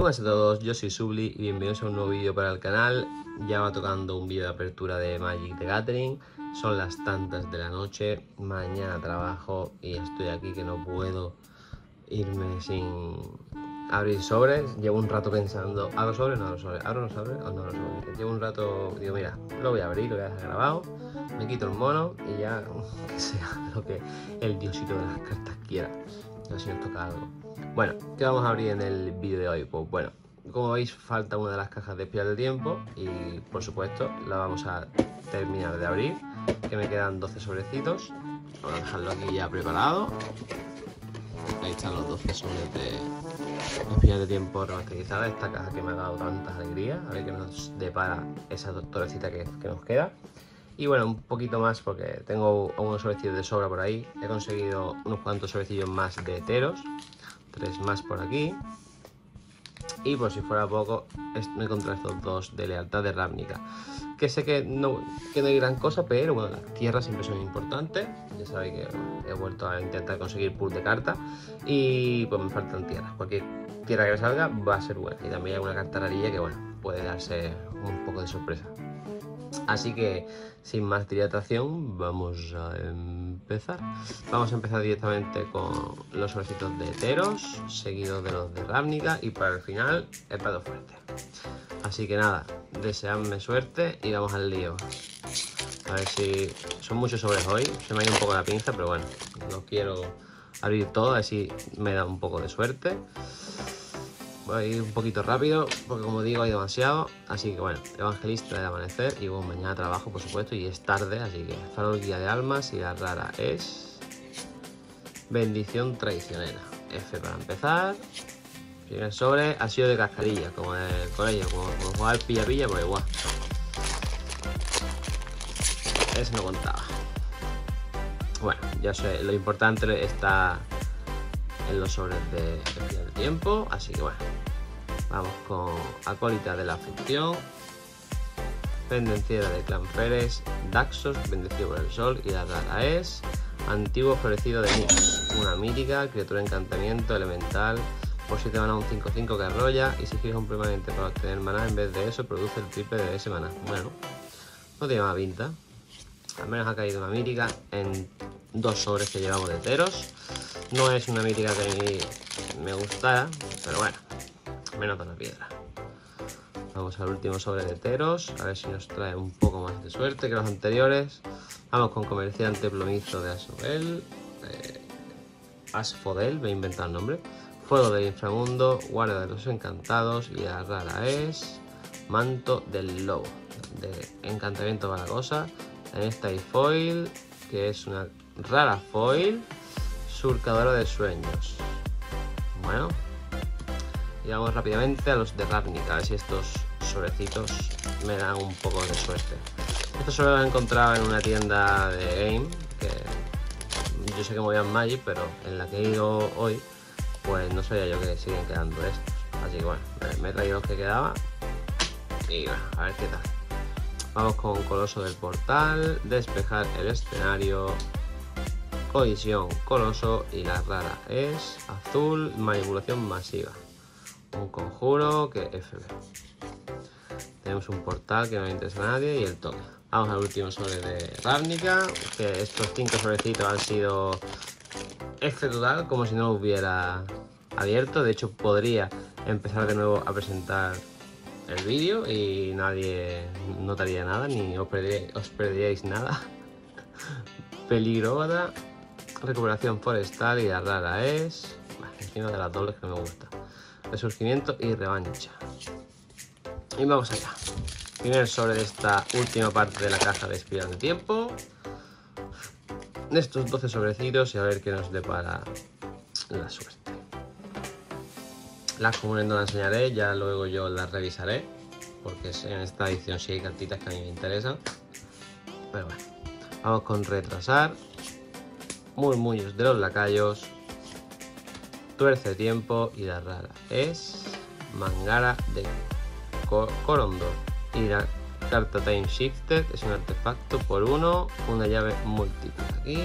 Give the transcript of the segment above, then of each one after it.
buenas a todos, yo soy Subli y bienvenidos a un nuevo vídeo para el canal. Ya va tocando un vídeo de apertura de Magic the Gathering. Son las tantas de la noche, mañana trabajo y estoy aquí que no puedo irme sin abrir sobres. Llevo un rato pensando, ¿abro sobres? No abro sobres, ¿abro los sobres o no abro sobres? Llevo un rato, digo, mira, lo voy a abrir, lo voy a dejar grabado, me quito el mono y ya que sea lo que el diosito de las cartas quiera. A ver si nos toca algo. Bueno, ¿qué vamos a abrir en el vídeo de hoy? Pues bueno, como veis falta una de las cajas de espiar del tiempo y por supuesto la vamos a terminar de abrir, que me quedan 12 sobrecitos. Vamos a dejarlo aquí ya preparado. Ahí están los 12 sobres de espiar de tiempo remasterizada, esta caja que me ha dado tantas alegrías, a ver qué nos depara esa doctorecita que, que nos queda. Y bueno, un poquito más porque tengo unos sobrecitos de sobra por ahí. He conseguido unos cuantos sobrecillos más de heteros tres más por aquí. Y por si fuera poco, me encontré estos dos de lealtad de Ravnica. Que sé que no, que no hay gran cosa, pero bueno, las tierras siempre son importantes. Ya sabéis que he vuelto a intentar conseguir pool de cartas. Y pues me faltan tierras. Cualquier tierra que me salga va a ser buena. Y también hay una carta rarilla que bueno, puede darse un poco de sorpresa. Así que, sin más dilatación, vamos a empezar. Vamos a empezar directamente con los sobrecitos de Heteros, seguidos de los de Ravnica y para el final el plato fuerte. Así que nada, deseadme suerte y vamos al lío. A ver si... Son muchos sobres hoy, se me ha ido un poco la pinza, pero bueno, no quiero abrir todo, a ver si me da un poco de suerte. Voy a ir un poquito rápido porque como digo hay demasiado. Así que bueno, Evangelista de Amanecer y bueno, mañana trabajo por supuesto y es tarde, así que farol guía de almas y la rara es bendición traicionera. F para empezar. Primer sobre ha sido de cascarilla, como en el colegio, como, jugar pilla pilla, pues igual. Ese no contaba. Bueno, ya sé, lo importante está los sobres de, de tiempo, así que bueno, Vamos con Acólita de la Aflicción, Pendenciera de Clan Pérez, Daxos, bendecido por el sol, y la rara es Antiguo Florecido de Nix, una mítica, criatura encantamiento elemental, por 7 mana un 5-5 que arrolla, y si fija un permanente para obtener mana, en vez de eso produce el triple de ese mana. Bueno, no tiene más pinta. Al menos ha caído una mítica en dos sobres que llevamos de teros. No es una mítica que a mí me gustara, pero bueno, menos de la piedra. Vamos al último sobre de Teros, a ver si nos trae un poco más de suerte que los anteriores. Vamos con comerciante plomizo de Asobel, eh, Asfodel, me he inventado el nombre. Fuego del inframundo, guardia de los encantados y la rara es manto del lobo, de encantamiento para En esta hay foil, que es una rara foil, surcadora de sueños. Bueno, y vamos rápidamente a los de Ravnica, a ver si estos sobrecitos me dan un poco de suerte. Estos solo los he encontrado en una tienda de game, que yo sé que a Magic, pero en la que he ido hoy, pues no sabía yo que siguen quedando estos. Así que bueno, me he traído los que quedaban y bueno, a ver qué tal. Vamos con Coloso del Portal, despejar el escenario, colisión, Coloso y la rara es azul, manipulación masiva un conjuro que FB. Tenemos un portal que no le interesa a nadie y el toque. Vamos al último sobre de Ravnica, que estos cinco sobrecitos han sido F total, como si no lo hubiera abierto. De hecho, podría empezar de nuevo a presentar el vídeo y nadie notaría nada, ni os, perderíais nada. Peligrosa, recuperación forestal y la rara es... encima de las dobles que me gusta resurgimiento y revancha. Y vamos allá. Primer sobre de esta última parte de la caja de espiral de tiempo. Estos 12 sobrecitos y a ver qué nos depara la suerte. Las comunes no las enseñaré, ya luego yo las revisaré. Porque en esta edición sí hay cartitas que a mí me interesan. Pero bueno, vamos con retrasar. Murmullos de los lacayos tuerce tiempo y la rara es Mangara de Corondor. Y la carta Time Shifted es un artefacto por uno, una llave múltiple. Aquí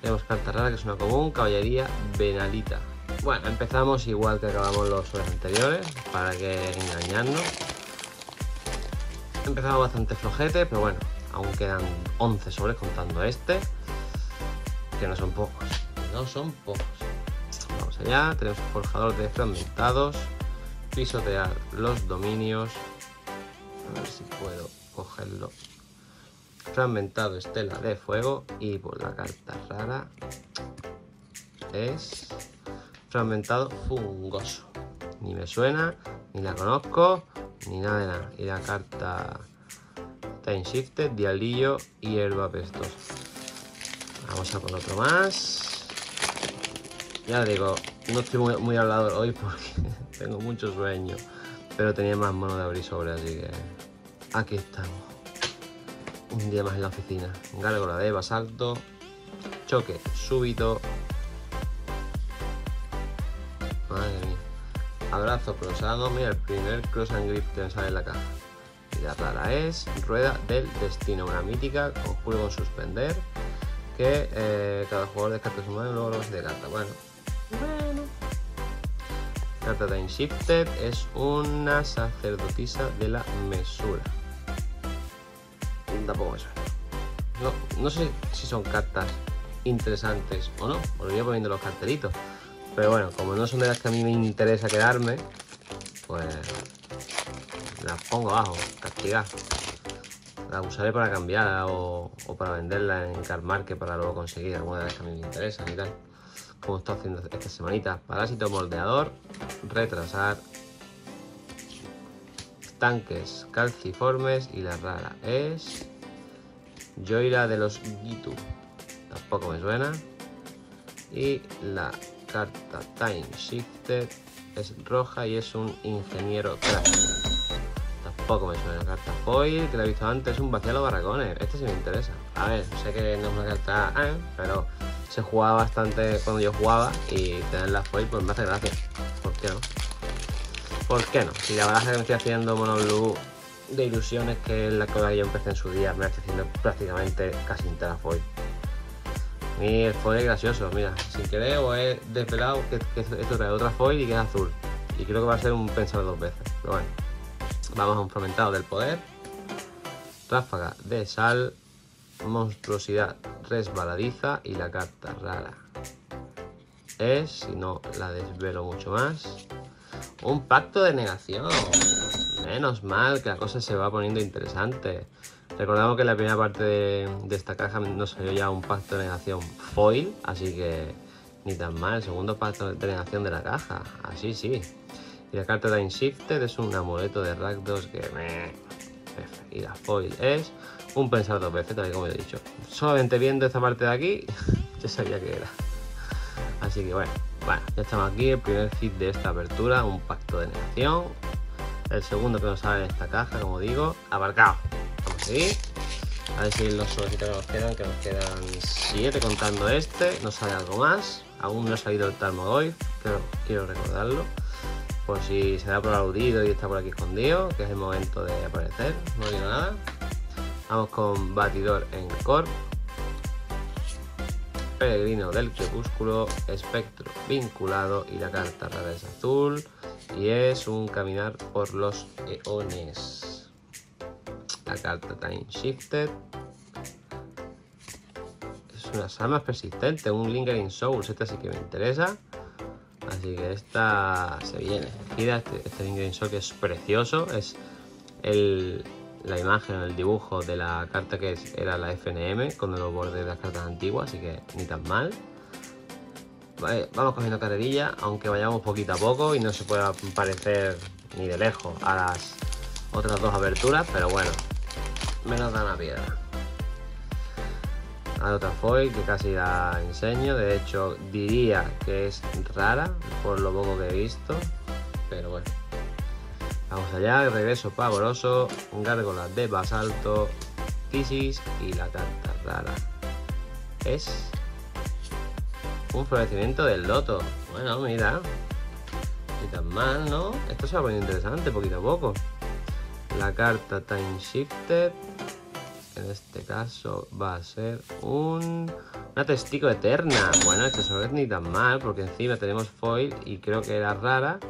tenemos carta rara que es una común, caballería Benalita. Bueno, empezamos igual que acabamos los soles anteriores, para que engañarnos. Empezamos bastante flojete, pero bueno, aún quedan 11 soles contando este, que no son pocos, no son pocos. Vamos allá, tenemos un forjador de fragmentados, pisotear los dominios, a ver si puedo cogerlo. Fragmentado estela de fuego y por la carta rara es fragmentado fungoso. Ni me suena, ni la conozco, ni nada de nada. Y la carta Time Shifted, Dialillo y Herba Pestosa. Vamos a por otro más. Ya digo, no estoy muy, muy hablador hoy porque tengo mucho sueño. Pero tenía más mono de abrir sobre, así que aquí estamos. Un día más en la oficina. Gárgola de basalto. Choque súbito Abrazo cruzado, mira el primer cross and grip que sale en la caja. Y la rara es Rueda del Destino, una mítica, con suspender, que eh, cada jugador descarta su mano y luego lo de carta. Bueno, bueno. Carta Time Shifted es una sacerdotisa de la mesura. Tampoco me suena. No, no sé si son cartas interesantes o no, os voy poniendo los cartelitos. Pero bueno, como no son de las que a mí me interesa quedarme, pues las pongo abajo, castigar. Las usaré para cambiarla o, para venderla en Car para luego conseguir alguna de las que a mí me interesan y tal. Como estoy haciendo esta semanita. Parásito moldeador, retrasar, tanques calciformes y la rara es Joira de los Gitu. Tampoco me suena. Y la carta Time Shifter es roja y es un ingeniero crash. Tampoco me suena la carta foil, que la he visto antes, un vaciado barracones. Este sí me interesa. A ver, sé que no es una carta, eh, pero se jugaba bastante cuando yo jugaba y tener la foil pues me hace gracia. ¿Por qué no? ¿Por qué no? Si la verdad es que me estoy haciendo mono blue de ilusiones que es la que yo empecé en su día, me estoy haciendo prácticamente casi entera foil. Y el foil es gracioso, mira, sin querer o he desvelado que, esto trae otra foil y que es azul. Y creo que va a ser un pensar dos veces. Pero bueno, vamos a un fragmentado del poder. Ráfaga de sal, monstruosidad resbaladiza y la carta rara es, si no la desvelo mucho más, un pacto de negación. Menos mal que la cosa se va poniendo interesante. Recordamos que en la primera parte de, esta caja nos salió ya un pacto de negación foil, así que ni tan mal. El segundo pacto de negación de la caja, así sí. Y la carta de Shifted es un amuleto de Rakdos que me... Y la foil es un pensar dos como he dicho. Solamente viendo esta parte de aquí, ya sabía que era. Así que bueno, bueno, ya estamos aquí, el primer hit de esta apertura, un pacto de negación. El segundo que nos sale en esta caja, como digo, abarcado. A ver si los solecitos que nos quedan, que nos quedan 7 contando este. Nos sale algo más. Aún no ha salido el Tarmogoyf, pero quiero recordarlo. Por si se da por aludido y está por aquí escondido, que es el momento de aparecer. No digo nada. Vamos con Batidor en Corp. Peregrino del Crepúsculo, Espectro vinculado y la carta rara es azul y es un caminar por los eones carta Time Shifted. Es unas armas persistentes, un Lingering Souls, esta sí que me interesa. Así que esta se viene. Gira este, este Lingering Soul que es precioso. Es la imagen, el dibujo de la carta que era la FNM con los bordes de las cartas antiguas, así que ni tan mal. Vamos cogiendo carrerilla, aunque vayamos poquito a poco y no se pueda parecer ni de lejos a las otras dos aberturas, pero bueno, menos da una piedra. Hay otra foil que casi la enseño, de hecho diría que es rara por lo poco que he visto, pero bueno. Vamos allá, regreso pavoroso, gárgola de basalto, Isis y la carta rara. Es un florecimiento del loto. Bueno, mira. Ni tan mal, ¿no? Esto se va poniendo interesante poquito a poco. La carta Time Shifted en este caso va a ser un Una testigo eterna. Bueno, este sobre es ni tan mal, porque encima tenemos foil y creo que era rara.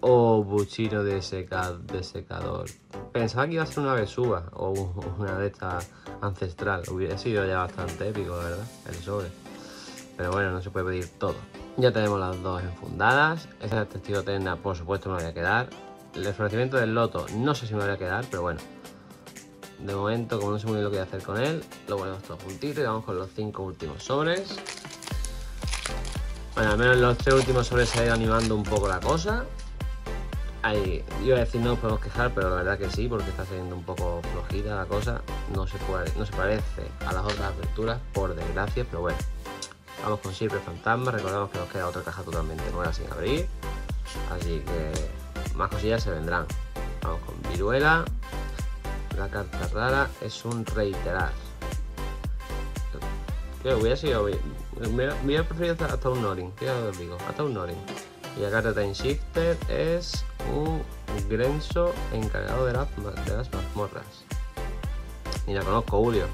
O buchino de, secador. Pensaba que iba a ser una besuba o una de estas ancestral. Hubiera sido ya bastante épico, ¿verdad? El sobre. Pero bueno, no se puede pedir todo. Ya tenemos las dos enfundadas. Esta testigo eterna, por supuesto, me voy a quedar. El florecimiento del loto, no sé si me voy a quedar, pero bueno, de momento, como no sé muy bien lo que voy a hacer con él, lo ponemos todo juntito y vamos con los cinco últimos sobres. Bueno, al menos los tres últimos sobres se ha ido animando un poco la cosa. Ahí, iba a decir no nos podemos quejar, pero la verdad que sí, porque está siendo un poco flojita la cosa. No se, no se parece a las otras aperturas, por desgracia, pero bueno. Vamos con siempre fantasma, recordamos que nos queda otra caja totalmente nueva sin abrir. Así que más cosillas se vendrán. Vamos con viruela, la carta rara es un reiterar. Que hubiera sido. Me hubiera preferido hasta un Norin, ¿qué os digo? Hasta un Norin. Y la carta Time Shifter es un Grenzo encargado de las, de las mazmorras. Ni la conozco, Julio.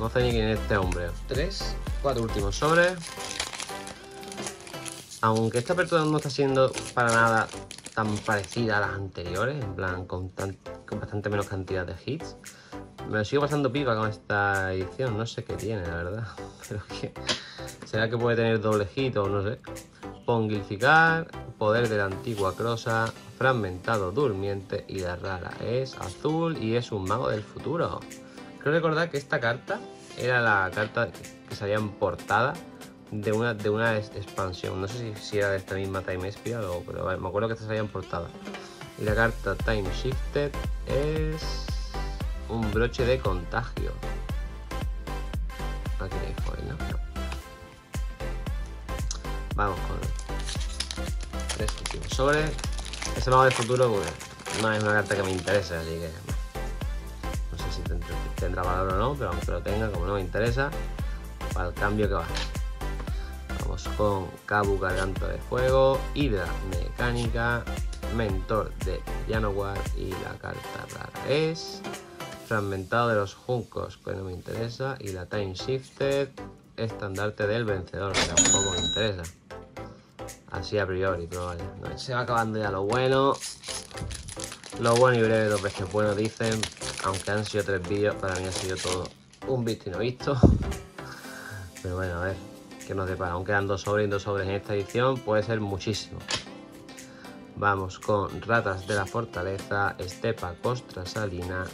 No sé ni quién es este hombre. Tres, cuatro últimos sobres. Aunque esta apertura no está siendo para nada tan parecida a las anteriores, en plan con, con bastante menos cantidad de hits. Me lo sigo pasando pipa con esta edición, no sé qué tiene, la verdad. Pero que. ¿Será que puede tener doble hit o no sé? Pongilificar, poder de la antigua crosa, fragmentado durmiente y la rara es azul y es un mago del futuro. Creo recordar que esta carta era la carta que salía en portada de una, de una expansión. No sé si, era de esta misma Time Espiral o pero me acuerdo que esta salía en portada. Y la carta Time Shifted es un broche de contagio. Aquí hay foil, ¿no? Vamos con tres últimos sobres. Ese mago del futuro pues, no es una carta que me interesa, así que no sé si tendrá valor o no, pero aunque lo tenga, como no me interesa, para el cambio que va con Kabu Garganta de Fuego, Hidra Mecánica, Mentor de Janowar y la carta rara es Fragmentado de los Juncos, que no me interesa, y la Time Shifted, Estandarte del Vencedor, que tampoco me interesa. Así a priori, pero vale. Se va acabando ya lo bueno. Lo bueno y breve dos veces bueno dicen, aunque han sido tres vídeos, para mí ha sido todo un visto y no visto. Pero bueno, a ver, que nos depara. Aunque quedan dos sobres y dos sobres en esta edición, puede ser muchísimo. Vamos con Ratas de la Fortaleza, Estepa Costra Salina,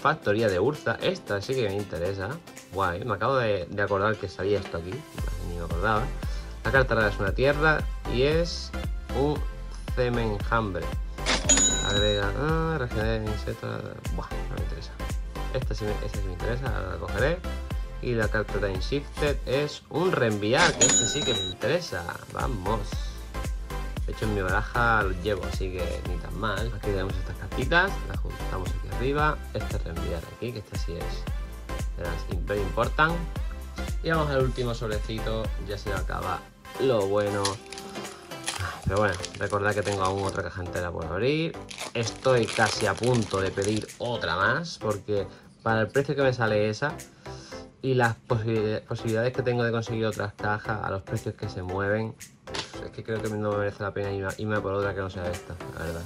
Factoría de Urza. Esta sí que me interesa. Guay, me acabo de, acordar que salía esto aquí, ni me acordaba. La carta rara es una tierra y es un cemenjambre. Agrega, ah, no me interesa. Esta sí me, esta sí me interesa, la cogeré. Y la carta Time Shifted es un reenviar, que este sí que me interesa. Vamos. De hecho, en mi baraja lo llevo, así que ni tan mal. Aquí tenemos estas cartitas, las juntamos aquí arriba. Este reenviar aquí, que este sí es de las Important. Y vamos al último sobrecito, ya se acaba lo bueno. Pero bueno, recordad que tengo aún otra caja entera por abrir. Estoy casi a punto de pedir otra más, porque para el precio que me sale esa, y las posibilidades que tengo de conseguir otras cajas a los precios que se mueven, es que creo que no me merece la pena irme, por otra que no sea esta, la verdad.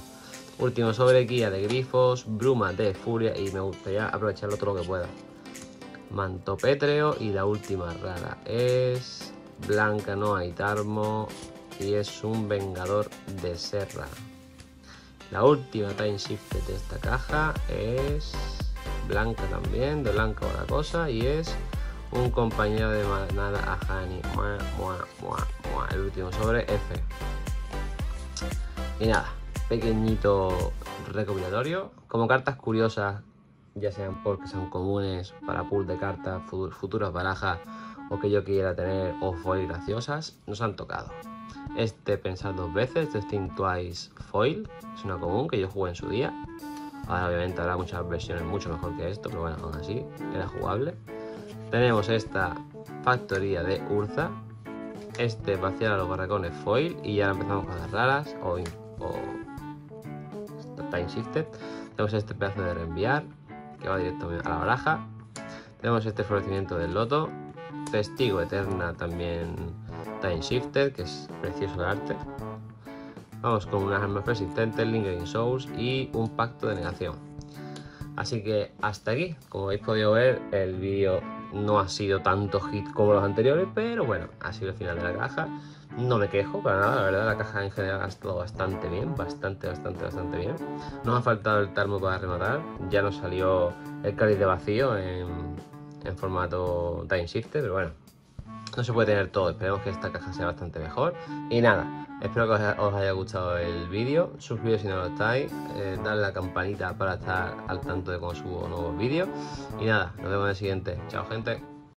Último sobre, guía de grifos, bruma de furia y me gustaría aprovecharlo todo lo que pueda. Manto pétreo y la última rara es blanca no hay tarmo y es un vengador de serra. La última time shift de esta caja es blanca también, de blanca o la cosa, y es un compañero de manada a Hani. El último sobre F. Y nada, pequeñito recopilatorio. Como cartas curiosas, ya sean porque son comunes para pool de cartas, futuras barajas o que yo quiera tener o foil graciosas, nos han tocado. Este pensar dos veces, Steam Twice Foil, es una común que yo jugué en su día. Ahora obviamente habrá muchas versiones mucho mejor que esto, pero bueno, aún así era jugable. Tenemos esta factoría de Urza, este vaciar a los barracones foil y ya empezamos con las raras o, o Time Shifted. Tenemos este pedazo de reenviar que va directamente a la baraja. Tenemos este florecimiento del loto, Testigo Eterna también Time Shifter, que es precioso de arte. Vamos con unas armas persistentes, Lingering Souls y un pacto de negación. Así que hasta aquí, como habéis podido ver, el vídeo no ha sido tanto hit como los anteriores, pero bueno, ha sido el final de la caja. No me quejo para nada, la verdad, la caja en general ha estado bastante bien, bastante, bastante, bastante bien. Nos ha faltado el termo para rematar, ya nos salió el cáliz de vacío en, en formato Time Shifter, pero bueno, no se puede tener todo, esperemos que esta caja sea bastante mejor. Y nada, espero que os haya gustado el vídeo, suscribiros si no lo estáis, eh, darle la campanita para estar al tanto de cuando subo nuevos vídeos. Y nada, nos vemos en el siguiente. Chao gente.